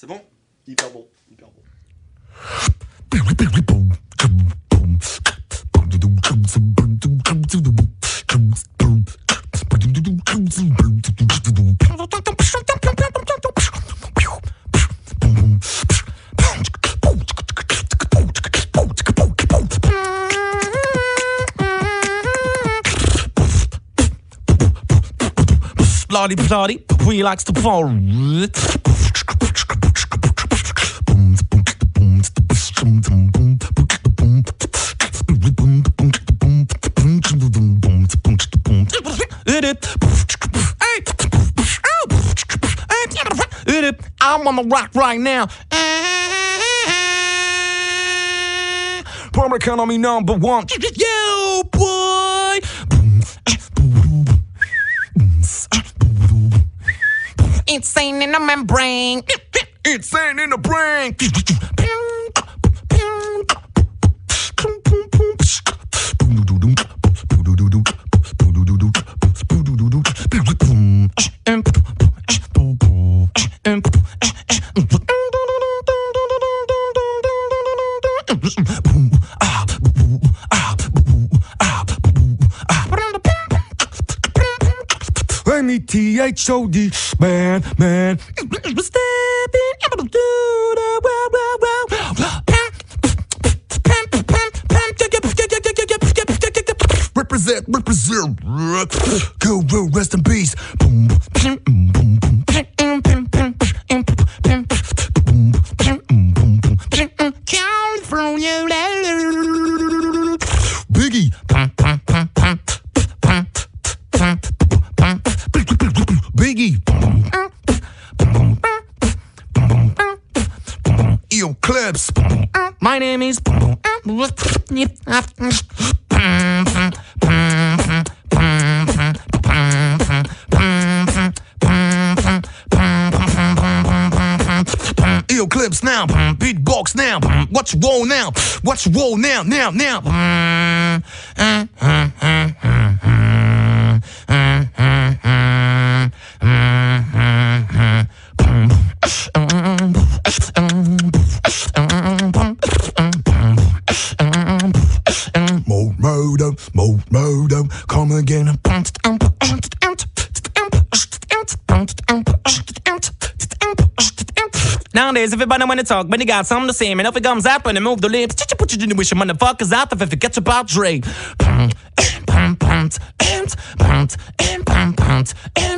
C'est bon? Hyper bon, hyper bon. Bloody bloody, we likes to fall. I'm on the rock right now. Public economy number one. Yo, boy. Insane in the membrane. Insane in the brain. M-E-T-H-O-D, man, man. Stepping into the world, world, world. Represent, represent. Go, rest in peace. Biggie. Yo, clips. My name is. Yo, clips now. Beatbox now. Watch roll now. Watch roll now. Now, now. Murder, mo murder, come again. Nowadays, everybody wanna talk, but they got something to say. And if it comes up and they move the lips, chicha put you in the wish your motherfuckers out if it forgets about Dre. Pum, pum, pum, and, pum, and, pum, pum, and, pum, pum, pum,